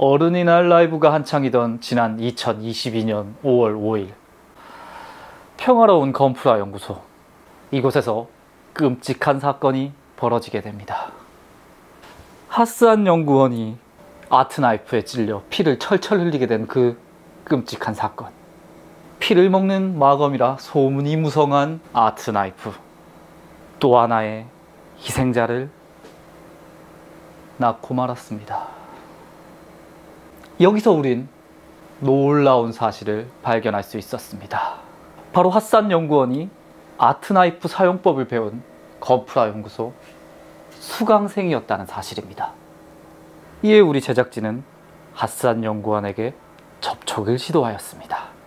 어른이날 라이브가 한창이던 지난 2022년 5월 5일 평화로운 건프라 연구소 이곳에서 끔찍한 사건이 벌어지게 됩니다. 하스한 연구원이 아트나이프에 찔려 피를 철철 흘리게 된 그 끔찍한 사건. 피를 먹는 마검이라 소문이 무성한 아트나이프. 또 하나의 희생자를 낳고 말았습니다. 여기서 우린 놀라운 사실을 발견할 수 있었습니다. 바로 핫산 연구원이 아트나이프 사용법을 배운 건프라 연구소 수강생이었다는 사실입니다. 이에 우리 제작진은 핫산 연구원에게 접촉을 시도하였습니다.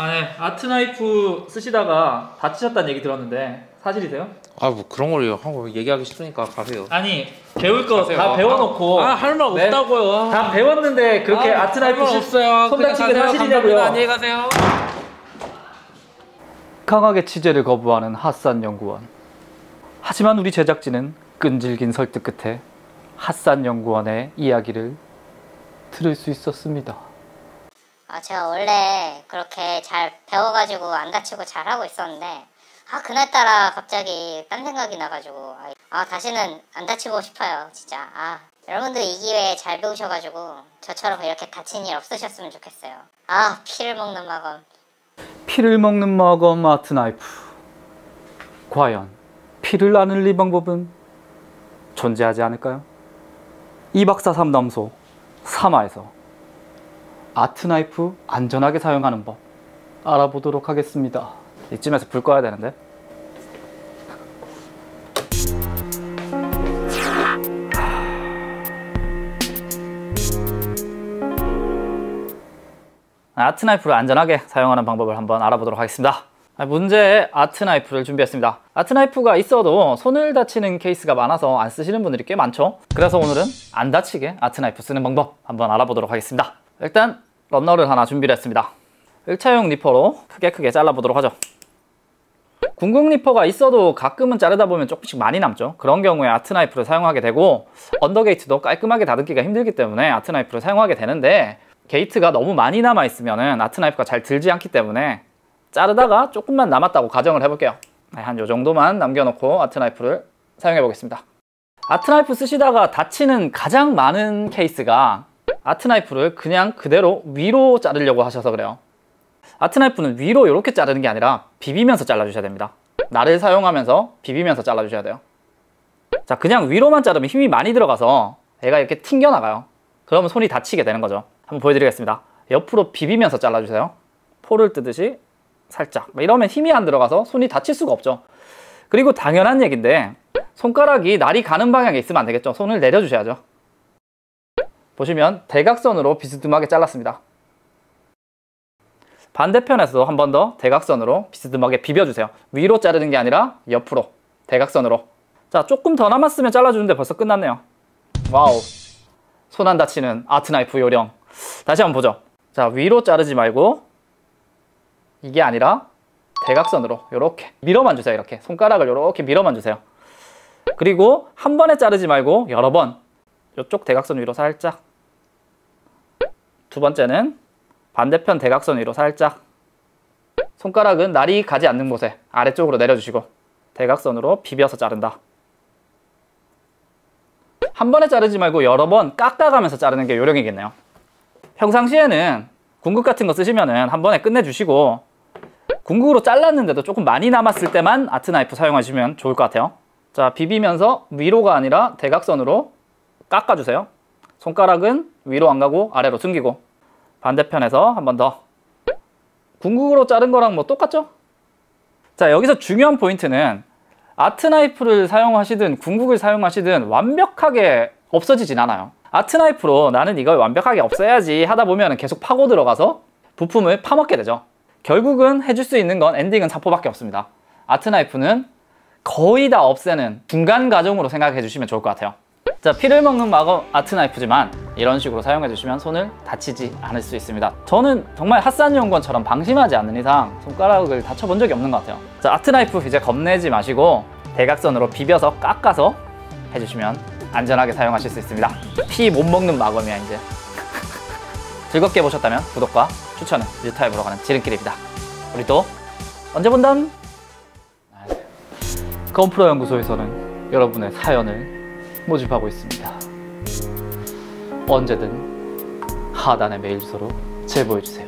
아, 네. art knife 쓰시다가 다치셨다는 얘기 들었는데 사실이세요? 아 뭐 그런 걸 하고 얘기하기 싫으니까 가세요. 아니 배울 거 다 가세요. 배워놓고 아 할 말 네. 없다고요. 다 배웠는데 그렇게 아, art knife 할말 없어요. 손 그냥 다친 게 가세요. 사실이냐고요? 감사합니다. 안녕히 가세요. 강하게 취재를 거부하는 핫산 연구원. 하지만 우리 제작진은 끈질긴 설득 끝에 핫산 연구원의 이야기를 들을 수 있었습니다. 아, 제가 원래 그렇게 잘 배워가지고 안 다치고 잘 하고 있었는데, 아, 그날따라 갑자기 딴 생각이 나가지고, 아, 아, 다시는 안 다치고 싶어요, 진짜. 아, 여러분들 이 기회에 잘 배우셔가지고, 저처럼 이렇게 다친 일 없으셨으면 좋겠어요. 아, 피를 먹는 마검. 피를 먹는 마검 아트 나이프. 과연 피를 안 흘릴 방법은 존재하지 않을까요? 이 박사 상담소 3화에서 art knife 안전하게 사용하는 법 알아보도록 하겠습니다. 이쯤에서 불 꺼야 되는데. art knife를 안전하게 사용하는 방법을 한번 알아보도록 하겠습니다. 아, 문제의 art knife를 준비했습니다. art knife가 있어도 손을 다치는 케이스가 많아서 안 쓰시는 분들이 꽤 많죠. 그래서 오늘은 안 다치게 아트 나이프 쓰는 방법 한번 알아보도록 하겠습니다. 일단 런너를 하나 준비를 했습니다. 1차용 니퍼로 크게 크게 잘라보도록 하죠. 궁극 니퍼가 있어도 가끔은 자르다 보면 조금씩 많이 남죠. 그런 경우에 아트 나이프를 사용하게 되고 under gate도 깔끔하게 다듬기가 힘들기 때문에 아트 나이프를 사용하게 되는데 게이트가 너무 많이 남아 있으면 아트 나이프가 잘 들지 않기 때문에 자르다가 조금만 남았다고 가정을 해볼게요. 네, 한 요 정도만 남겨놓고 아트 나이프를 사용해 보겠습니다. 아트 나이프 쓰시다가 다치는 가장 많은 케이스가 아트 나이프를 그냥 그대로 위로 자르려고 하셔서 그래요. 아트 나이프는 위로 이렇게 자르는 게 아니라 비비면서 잘라주셔야 됩니다. 날을 사용하면서 비비면서 잘라주셔야 돼요. 자, 그냥 위로만 자르면 힘이 많이 들어가서 얘가 이렇게 튕겨나가요. 그러면 손이 다치게 되는 거죠. 한번 보여드리겠습니다. 옆으로 비비면서 잘라주세요. 포를 뜨듯이 살짝. 이러면 힘이 안 들어가서 손이 다칠 수가 없죠. 그리고 당연한 얘기인데 손가락이 날이 가는 방향에 있으면 안 되겠죠. 손을 내려주셔야죠. 보시면 대각선으로 비스듬하게 잘랐습니다. 반대편에서도 한 번 더 대각선으로 비스듬하게 비벼주세요. 위로 자르는 게 아니라 옆으로 대각선으로. 자, 조금 더 남았으면 잘라주는데 벌써 끝났네요. 와우. 손 안 다치는 아트나이프 요령. 다시 한번 보죠. 자, 위로 자르지 말고 이게 아니라 대각선으로 이렇게 밀어만 주세요. 이렇게 손가락을 이렇게 밀어만 주세요. 그리고 한 번에 자르지 말고 여러 번 이쪽 대각선 위로 살짝 두 번째는 반대편 대각선 위로 살짝 손가락은 날이 가지 않는 곳에 아래쪽으로 내려주시고 대각선으로 비벼서 자른다. 한 번에 자르지 말고 여러 번 깎아가면서 자르는 게 요령이겠네요. 평상시에는 궁극 같은 거 쓰시면은 한 번에 끝내주시고 궁극으로 잘랐는데도 조금 많이 남았을 때만 아트 나이프 사용하시면 좋을 것 같아요. 자, 비비면서 위로가 아니라 대각선으로 깎아주세요. 손가락은 위로 안 가고 아래로 숨기고 반대편에서 한 번 더. 궁극으로 자른 거랑 뭐 똑같죠? 자, 여기서 중요한 포인트는 아트 나이프를 사용하시든 궁극을 사용하시든 완벽하게 없어지진 않아요. 아트 나이프로 나는 이걸 완벽하게 없애야지 하다 보면 계속 파고 들어가서 부품을 파먹게 되죠. 결국은 해줄 수 있는 건 엔딩은 사포밖에 없습니다. 아트 나이프는 거의 다 없애는 중간 과정으로 생각해 주시면 좋을 것 같아요. 자, 피를 먹는 마검 아트 나이프지만 이런 식으로 사용해 주시면 손을 다치지 않을 수 있습니다. 저는 정말 핫산 연구원처럼 방심하지 않는 이상 손가락을 다쳐본 적이 없는 것 같아요. 자, 아트 나이프 이제 겁내지 마시고 대각선으로 비벼서 깎아서 해주시면 안전하게 사용하실 수 있습니다. 피 못 먹는 마검이야 이제. 즐겁게 보셨다면 구독과 추천은 뉴타입으로 가는 지름길입니다. 우리 또 언제 본담? 건프로 연구소에서는 여러분의 사연을 모집하고 있습니다. 언제든 하단의 메일 주소로 제보해 주세요.